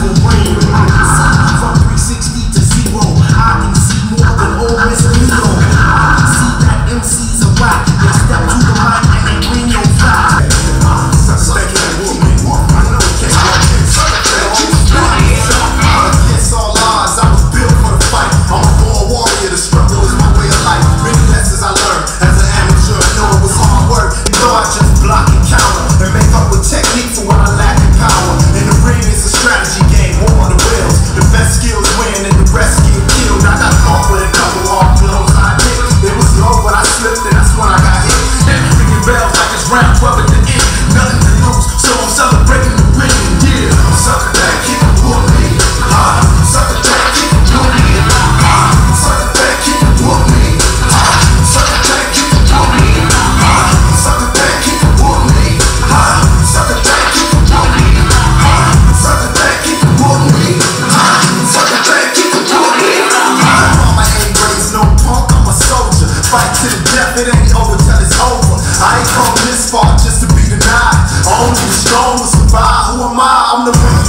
the brain. round 12 at the to the death, it ain't over till it's over. I ain't come this far just to be denied. Only the strong will survive. Who am I? I'm the one.